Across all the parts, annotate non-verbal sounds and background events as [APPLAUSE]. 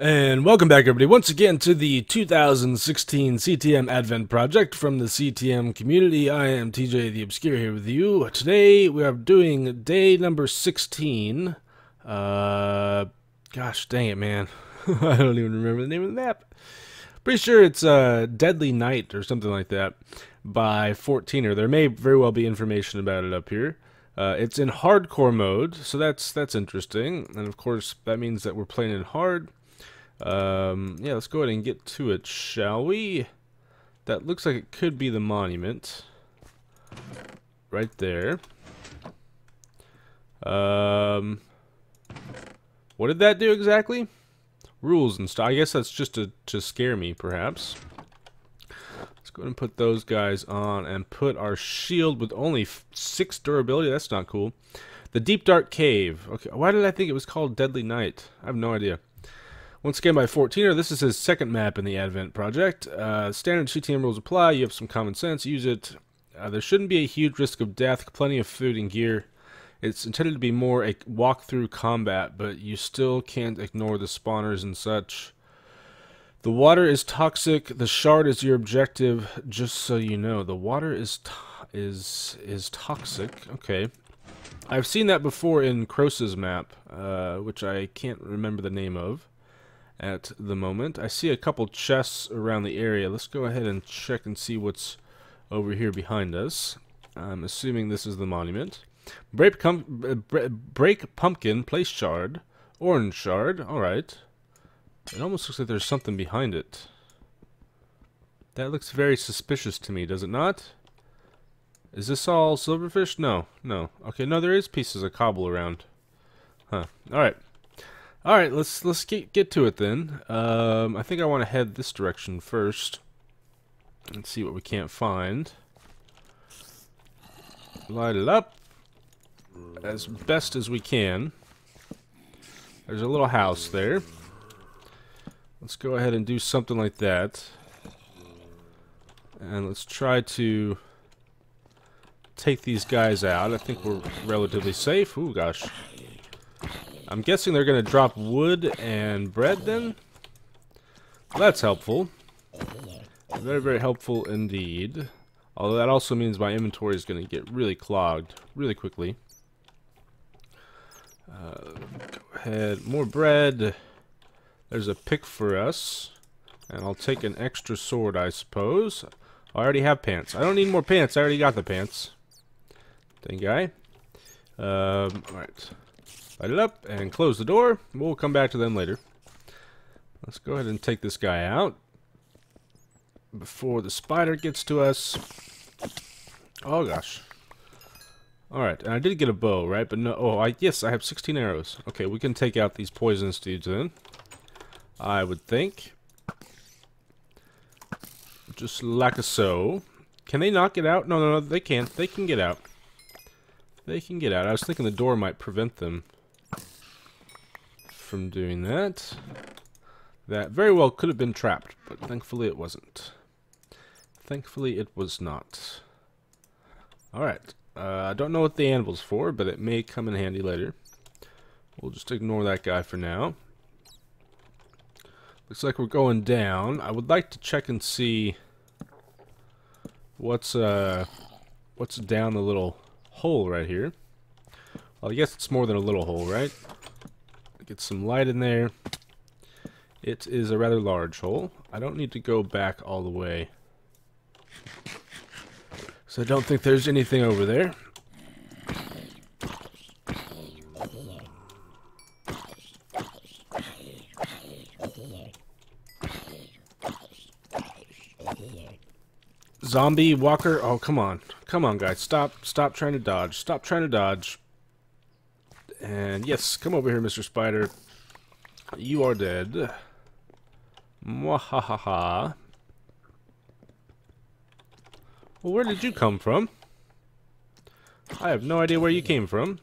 And welcome back, everybody, once again to the 2016 CTM Advent Project from the CTM community. I am TJ the Obscure here with you. Today we are doing day number 16. Uh, gosh dang it, man. [LAUGHS] I don't even remember the name of the map. Pretty sure it's uh, Deadly Night or something like that by 14er. There may very well be information about it up here. Uh, it's in hardcore mode, so that's that's interesting. And of course, that means that we're playing in hard. Um, yeah, let's go ahead and get to it, shall we? That looks like it could be the monument. Right there. Um, what did that do exactly? Rules and stuff. I guess that's just to, to scare me, perhaps. Let's go ahead and put those guys on and put our shield with only six durability. That's not cool. The Deep Dark Cave. Okay, why did I think it was called Deadly Night? I have no idea. Once again by 14er, this is his second map in the Advent project. Uh, standard CTM rules apply, you have some common sense, use it. Uh, there shouldn't be a huge risk of death, plenty of food and gear. It's intended to be more a walk-through combat, but you still can't ignore the spawners and such. The water is toxic, the shard is your objective, just so you know. The water is is is toxic, okay. I've seen that before in Krosa's map, uh, which I can't remember the name of at the moment. I see a couple chests around the area. Let's go ahead and check and see what's over here behind us. I'm assuming this is the monument. Break, uh, break pumpkin, place shard, orange shard. Alright. It almost looks like there's something behind it. That looks very suspicious to me, does it not? Is this all silverfish? No, no. Okay, no, there is pieces of cobble around. Huh. Alright. All right, let's let's get get to it then. Um, I think I want to head this direction first and see what we can't find. Light it up as best as we can. There's a little house there. Let's go ahead and do something like that. And let's try to take these guys out. I think we're relatively safe. Ooh, gosh. I'm guessing they're going to drop wood and bread then? That's helpful. Very, very helpful indeed. Although that also means my inventory is going to get really clogged really quickly. Uh, go ahead. More bread. There's a pick for us. And I'll take an extra sword, I suppose. I already have pants. I don't need more pants. I already got the pants. Thank guy. Um, alright. Light it up and close the door. We'll come back to them later. Let's go ahead and take this guy out before the spider gets to us. Oh gosh. Alright, and I did get a bow, right? But no, oh, I yes, I have 16 arrows. Okay, we can take out these poisonous dudes then. I would think. Just like a so. Can they not get out? No, no, no, they can't. They can get out. They can get out. I was thinking the door might prevent them from doing that. That very well could have been trapped, but thankfully it wasn't. Thankfully it was not. Alright, uh, I don't know what the anvil's for, but it may come in handy later. We'll just ignore that guy for now. Looks like we're going down. I would like to check and see what's uh what's down the little hole right here. Well, I guess it's more than a little hole, right? Get some light in there. It is a rather large hole. I don't need to go back all the way. So I don't think there's anything over there. Zombie walker. Oh, come on. Come on, guys. Stop. Stop trying to dodge. Stop trying to dodge. And yes, come over here, Mr. Spider. You are dead. Mwahaha. Well, where did you come from? I have no idea where you came from.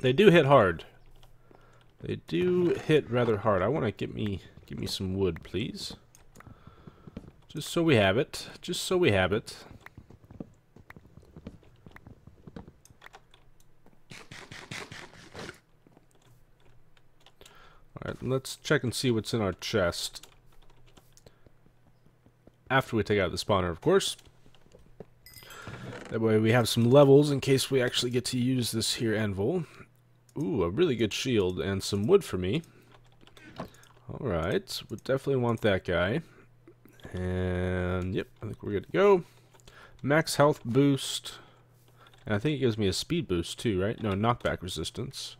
They do hit hard. They do hit rather hard. I want to get me give me some wood, please. Just so we have it. Just so we have it. Let's check and see what's in our chest. After we take out the spawner, of course. That way we have some levels in case we actually get to use this here anvil. Ooh, a really good shield and some wood for me. Alright, we definitely want that guy. And, yep, I think we're good to go. Max health boost. And I think it gives me a speed boost too, right? No, knockback resistance.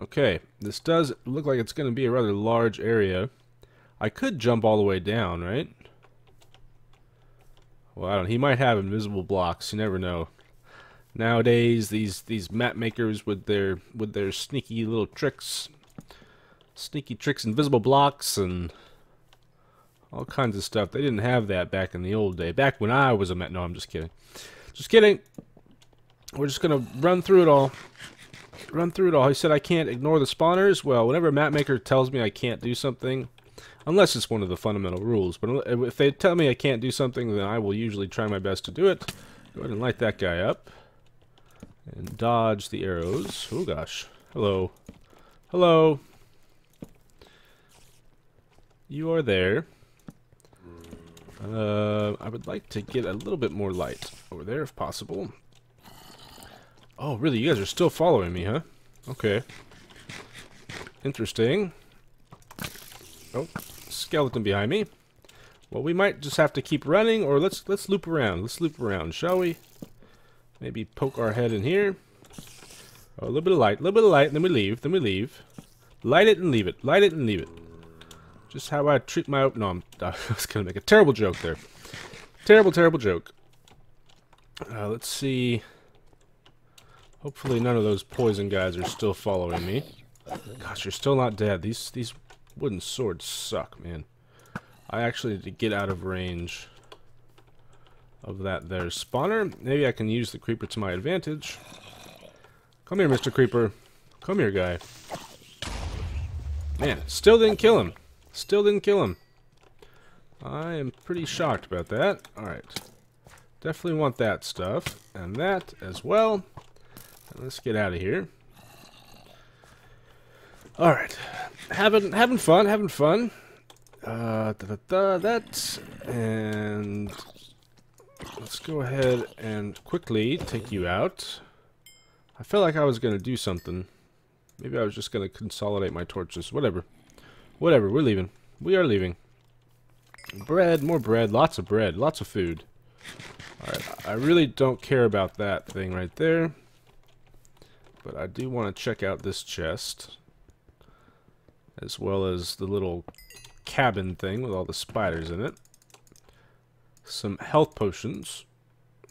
Okay, this does look like it's going to be a rather large area. I could jump all the way down, right? Well, I don't. He might have invisible blocks. You never know. Nowadays, these these map makers with their with their sneaky little tricks, sneaky tricks, invisible blocks, and all kinds of stuff. They didn't have that back in the old day. Back when I was a map. No, I'm just kidding. Just kidding. We're just gonna run through it all. Run through it all. He said I can't ignore the spawners. Well, whenever a map maker tells me I can't do something, unless it's one of the fundamental rules. But if they tell me I can't do something, then I will usually try my best to do it. Go ahead and light that guy up. And dodge the arrows. Oh gosh. Hello. Hello. You are there. Uh, I would like to get a little bit more light over there if possible. Oh, really? You guys are still following me, huh? Okay. Interesting. Oh, skeleton behind me. Well, we might just have to keep running, or let's let's loop around. Let's loop around, shall we? Maybe poke our head in here. Oh, a little bit of light, a little bit of light, then we leave, then we leave. Light it and leave it. Light it and leave it. Just how I treat my... No, I'm, [LAUGHS] I was going to make a terrible joke there. Terrible, terrible joke. Uh, let's see... Hopefully none of those poison guys are still following me. Gosh, you're still not dead. These these wooden swords suck, man. I actually need to get out of range of that there spawner. Maybe I can use the creeper to my advantage. Come here, Mr. Creeper. Come here, guy. Man, still didn't kill him. Still didn't kill him. I am pretty shocked about that. Alright. Definitely want that stuff. And that as well. Let's get out of here. All right, having having fun, having fun. Uh, da, da, da, that and let's go ahead and quickly take you out. I felt like I was gonna do something. Maybe I was just gonna consolidate my torches. Whatever, whatever. We're leaving. We are leaving. Bread, more bread, lots of bread, lots of food. Alright, I really don't care about that thing right there. But I do want to check out this chest. As well as the little cabin thing with all the spiders in it. Some health potions.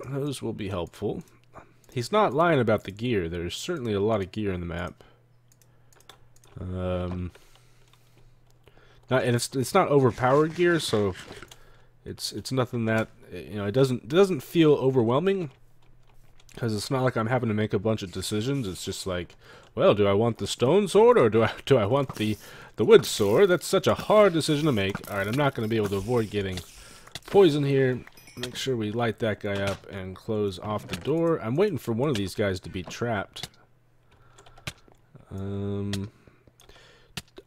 Those will be helpful. He's not lying about the gear. There's certainly a lot of gear in the map. Um, not, and it's it's not overpowered gear, so it's it's nothing that you know it doesn't it doesn't feel overwhelming because it's not like I'm having to make a bunch of decisions. It's just like, well, do I want the stone sword or do I [LAUGHS] do I want the the wood sword? That's such a hard decision to make. All right, I'm not going to be able to avoid getting poison here. Make sure we light that guy up and close off the door. I'm waiting for one of these guys to be trapped. Um,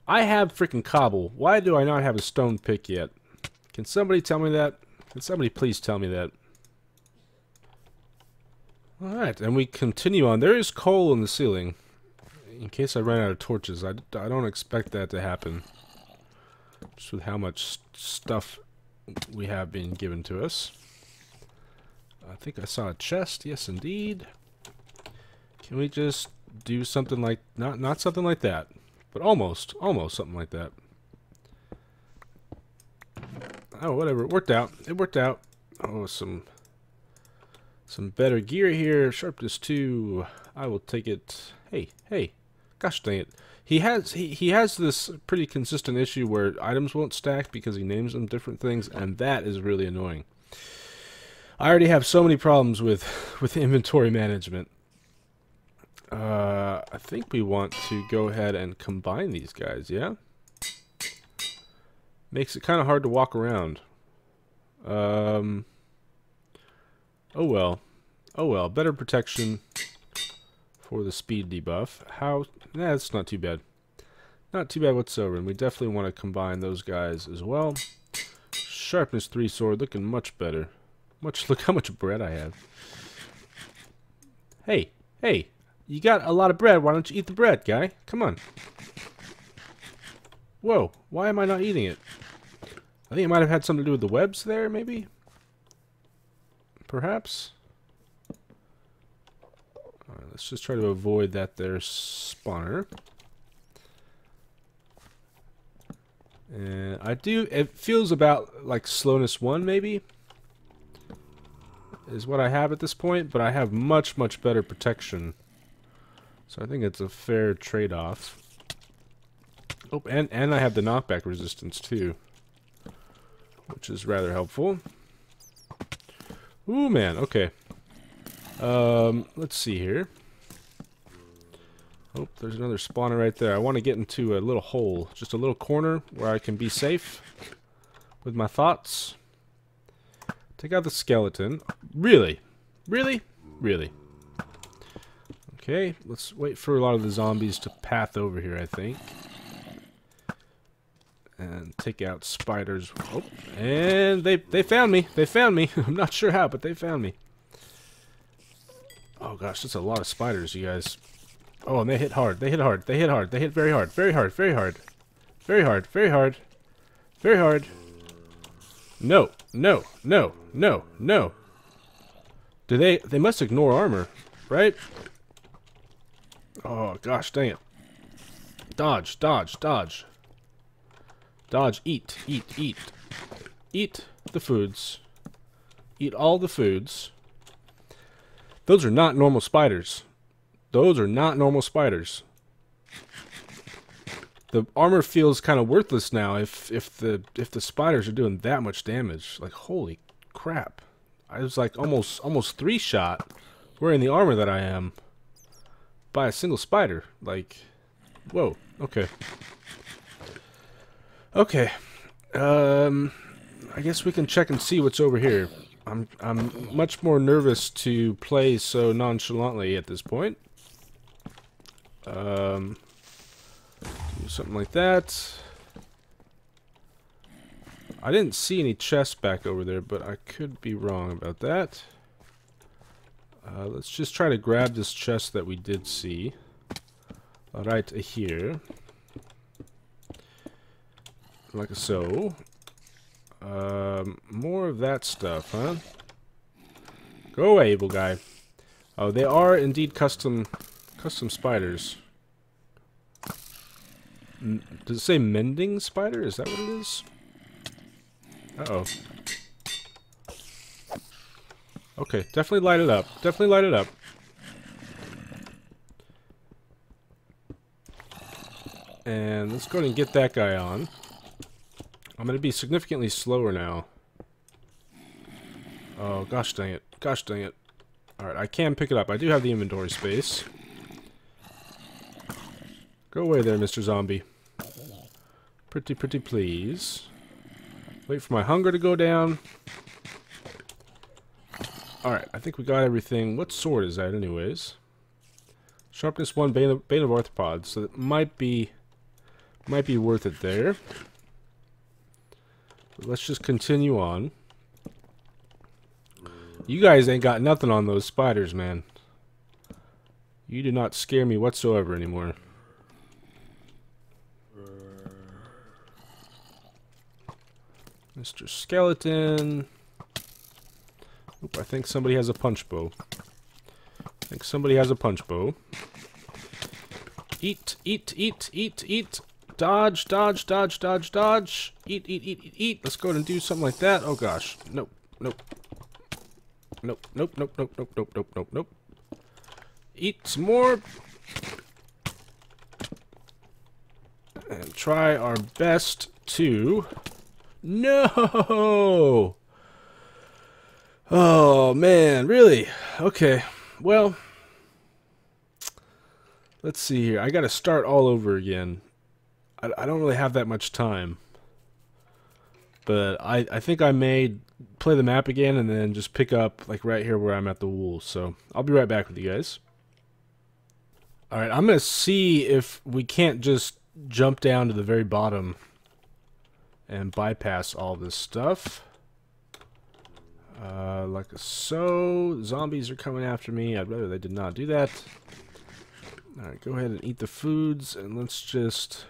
I have freaking cobble. Why do I not have a stone pick yet? Can somebody tell me that? Can somebody please tell me that? Alright, and we continue on. There is coal in the ceiling. In case I ran out of torches. I, I don't expect that to happen. Just with how much stuff we have been given to us. I think I saw a chest. Yes, indeed. Can we just do something like... Not, not something like that. But almost. Almost something like that. Oh, whatever. It worked out. It worked out. Oh, some some better gear here. Sharpness 2. I will take it. Hey, hey. Gosh dang it. He has he, he has this pretty consistent issue where items won't stack because he names them different things, and that is really annoying. I already have so many problems with, [LAUGHS] with inventory management. Uh, I think we want to go ahead and combine these guys, yeah? Makes it kind of hard to walk around. Um... Oh well. Oh well. Better protection for the speed debuff. How? Nah, that's not too bad. Not too bad whatsoever, and we definitely want to combine those guys as well. Sharpness 3 sword, looking much better. Much [LAUGHS] Look how much bread I have. Hey, hey, you got a lot of bread, why don't you eat the bread, guy? Come on. Whoa, why am I not eating it? I think it might have had something to do with the webs there, maybe? Perhaps? Alright, let's just try to avoid that there spawner. And I do, it feels about like slowness 1 maybe? Is what I have at this point, but I have much, much better protection. So I think it's a fair trade-off. Oh, and, and I have the knockback resistance too. Which is rather helpful. Ooh, man, okay. Um, let's see here. Oh, there's another spawner right there. I want to get into a little hole, just a little corner where I can be safe with my thoughts. Take out the skeleton. Really? Really? Really? Okay, let's wait for a lot of the zombies to path over here, I think. Take out spiders. Oh, and they, they found me. They found me. [LAUGHS] I'm not sure how, but they found me. Oh gosh, that's a lot of spiders, you guys. Oh, and they hit hard. They hit hard. They hit hard. They hit very hard. Very hard. Very hard. Very hard. Very hard. Very hard. No. No. No. No. No. Do they... They must ignore armor, right? Oh, gosh dang it. Dodge. Dodge. Dodge. Dodge. Eat. Eat. Eat. Eat the foods. Eat all the foods. Those are not normal spiders. Those are not normal spiders. The armor feels kind of worthless now if if the if the spiders are doing that much damage. Like holy crap. I was like almost almost three shot wearing the armor that I am by a single spider. Like whoa, okay. Okay. Um I guess we can check and see what's over here. I'm I'm much more nervous to play so nonchalantly at this point. Um, something like that. I didn't see any chests back over there, but I could be wrong about that. Uh, let's just try to grab this chest that we did see. Right here. Like so. Um, more of that stuff, huh? Go away, evil guy. Oh, they are indeed custom Custom spiders. M does it say mending spider? Is that what it is? Uh-oh. Okay, definitely light it up. Definitely light it up. And let's go and get that guy on. I'm going to be significantly slower now. Oh, gosh dang it. Gosh dang it. Alright, I can pick it up. I do have the inventory space. Go away there, Mr. Zombie. Pretty, pretty please. Wait for my hunger to go down. Alright, I think we got everything. What sword is that anyways? Sharpness 1, Bane of, Bane of Arthropods. So it might be, might be worth it there. Let's just continue on. You guys ain't got nothing on those spiders, man. You do not scare me whatsoever anymore. Mr. Skeleton. Oop, I think somebody has a punch bow. I think somebody has a punch bow. Eat, eat, eat, eat, eat. Dodge, dodge, dodge, dodge, dodge. Eat, eat, eat, eat, eat. Let's go ahead and do something like that. Oh gosh. Nope, nope. Nope, nope, nope, nope, nope, nope, nope, nope, nope. Eat some more. And try our best to no! Oh, man, really? Okay, well, let's see here. I gotta start all over again. I, I don't really have that much time. But I, I think I may play the map again and then just pick up, like, right here where I'm at the wool. So, I'll be right back with you guys. Alright, I'm gonna see if we can't just jump down to the very bottom and bypass all this stuff. Uh, like so. Zombies are coming after me. I'd rather they did not do that. Alright, go ahead and eat the foods, and let's just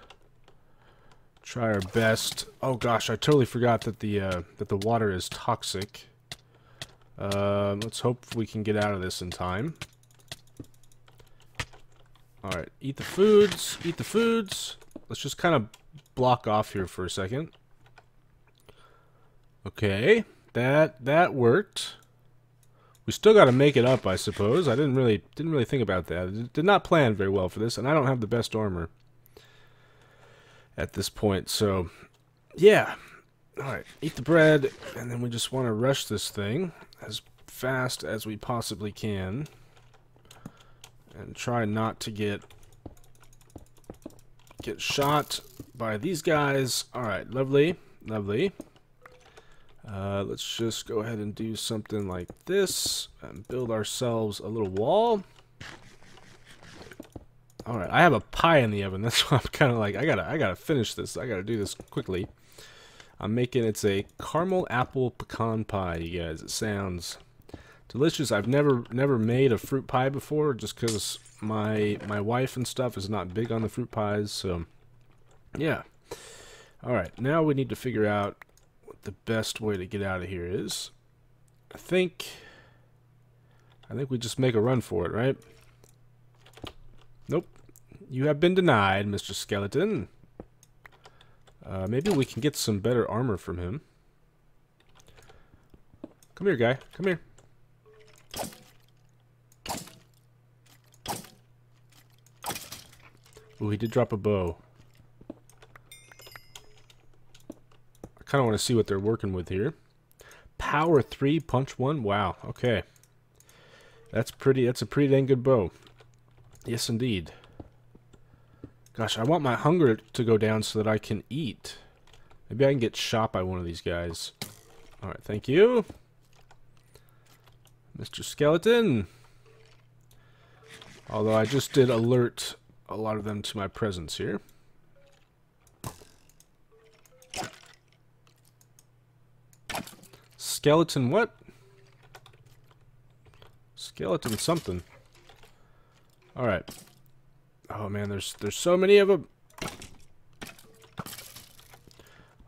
try our best. Oh gosh, I totally forgot that the uh, that the water is toxic. Uh, let's hope we can get out of this in time. Alright, eat the foods, eat the foods. Let's just kind of block off here for a second. Okay, that that worked. We still got to make it up, I suppose. I didn't really didn't really think about that. Did not plan very well for this, and I don't have the best armor at this point. So, yeah. All right, eat the bread, and then we just want to rush this thing as fast as we possibly can, and try not to get get shot by these guys. All right, lovely, lovely. Uh, let's just go ahead and do something like this and build ourselves a little wall. Alright, I have a pie in the oven. [LAUGHS] That's why I'm kind of like, I gotta, I gotta finish this. I gotta do this quickly. I'm making, it's a caramel apple pecan pie, you guys. It sounds delicious. I've never, never made a fruit pie before just because my, my wife and stuff is not big on the fruit pies, so yeah. Alright, now we need to figure out what the best way to get out of here is. I think... I think we just make a run for it, right? Nope. You have been denied, Mr. Skeleton. Uh, maybe we can get some better armor from him. Come here, guy. Come here. Oh, he did drop a bow. I kind of want to see what they're working with here. Power 3, punch 1. Wow, okay. That's pretty, that's a pretty dang good bow. Yes, indeed. Gosh, I want my hunger to go down so that I can eat. Maybe I can get shot by one of these guys. Alright, thank you. Mr. Skeleton. Although I just did alert a lot of them to my presence here. Skeleton what? Skeleton something. Alright. Oh man, there's there's so many of them.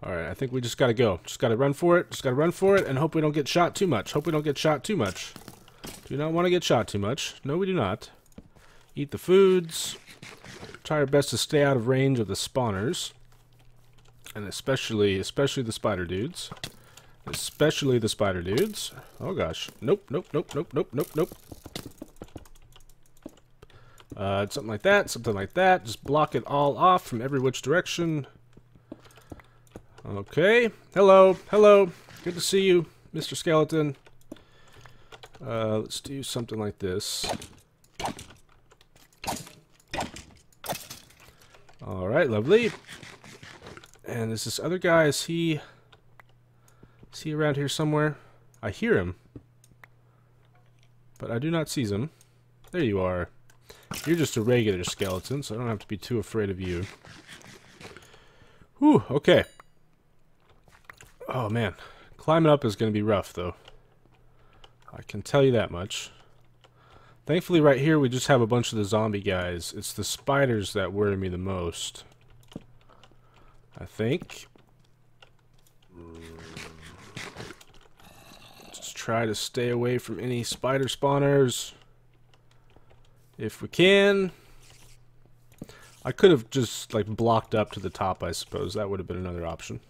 Alright, I think we just gotta go. Just gotta run for it. Just gotta run for it and hope we don't get shot too much. Hope we don't get shot too much. Do not want to get shot too much. No, we do not. Eat the foods. Try our best to stay out of range of the spawners. And especially, especially the spider dudes. Especially the spider dudes. Oh gosh. Nope, nope, nope, nope, nope, nope, nope. Uh, something like that, something like that. Just block it all off from every which direction. Okay. Hello, hello. Good to see you, Mr. Skeleton. Uh, let's do something like this. Alright, lovely. And is this other guy, is he... Is he around here somewhere? I hear him. But I do not see him. There you are. You're just a regular skeleton, so I don't have to be too afraid of you. Whew, okay. Oh, man. Climbing up is going to be rough, though. I can tell you that much. Thankfully, right here, we just have a bunch of the zombie guys. It's the spiders that worry me the most. I think. Just try to stay away from any spider spawners if we can. I could have just like blocked up to the top, I suppose. That would have been another option.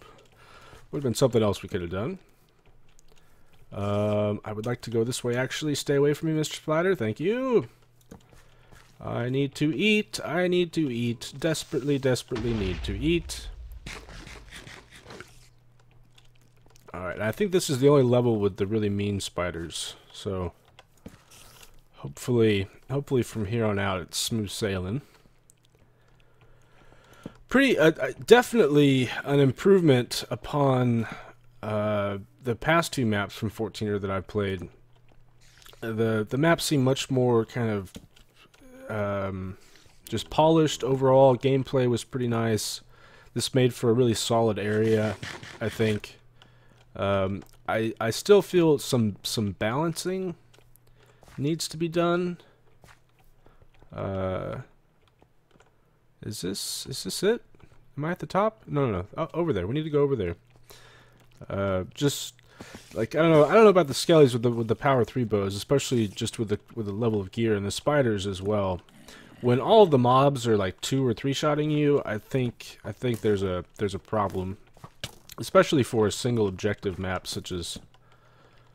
Would have been something else we could have done. Um, I would like to go this way, actually. Stay away from me, Mr. Spider. Thank you. I need to eat. I need to eat. Desperately, desperately need to eat. Alright, I think this is the only level with the really mean spiders, so hopefully hopefully from here on out it's smooth sailing. Pretty, uh, uh definitely an improvement upon uh, the past two maps from 14er that I played. The the maps seem much more kind of um, just polished overall. Gameplay was pretty nice. This made for a really solid area, I think. Um, I I still feel some some balancing needs to be done. Uh, is this is this it? Am I at the top? No, no, no. Oh, over there. We need to go over there. Uh, just like I don't know. I don't know about the skellies with the with the power three bows, especially just with the with the level of gear and the spiders as well. When all of the mobs are like two or three shotting you, I think I think there's a there's a problem, especially for a single objective map such as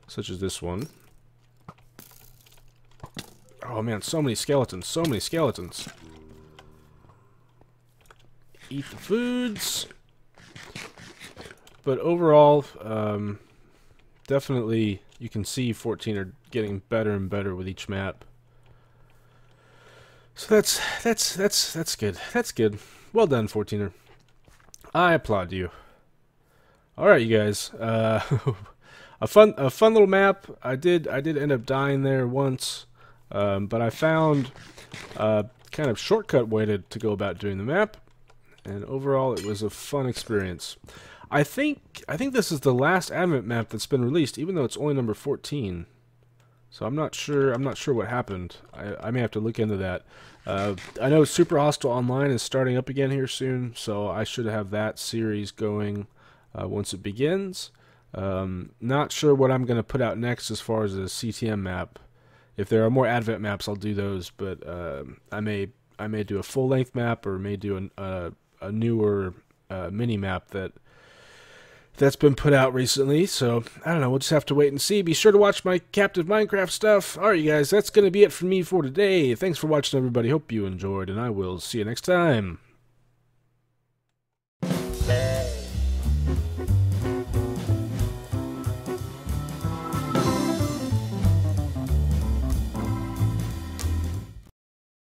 such as this one. Oh man, so many skeletons, so many skeletons. Eat the foods. But overall, um, definitely you can see 14er getting better and better with each map. So that's that's that's that's good. That's good. Well done, 14er. I applaud you. All right, you guys. Uh, [LAUGHS] a fun a fun little map. I did I did end up dying there once, um, but I found a kind of shortcut way to, to go about doing the map, and overall it was a fun experience. I think I think this is the last Advent map that's been released, even though it's only number 14. So I'm not sure. I'm not sure what happened. I, I may have to look into that. Uh, I know Super Hostile Online is starting up again here soon, so I should have that series going uh, once it begins. Um, not sure what I'm going to put out next as far as a CTM map. If there are more Advent maps, I'll do those. But uh, I may I may do a full length map or may do an, uh, a newer uh, mini map that that's been put out recently. So I don't know. We'll just have to wait and see. Be sure to watch my captive Minecraft stuff. All right, you guys. That's going to be it for me for today. Thanks for watching, everybody. Hope you enjoyed, and I will see you next time.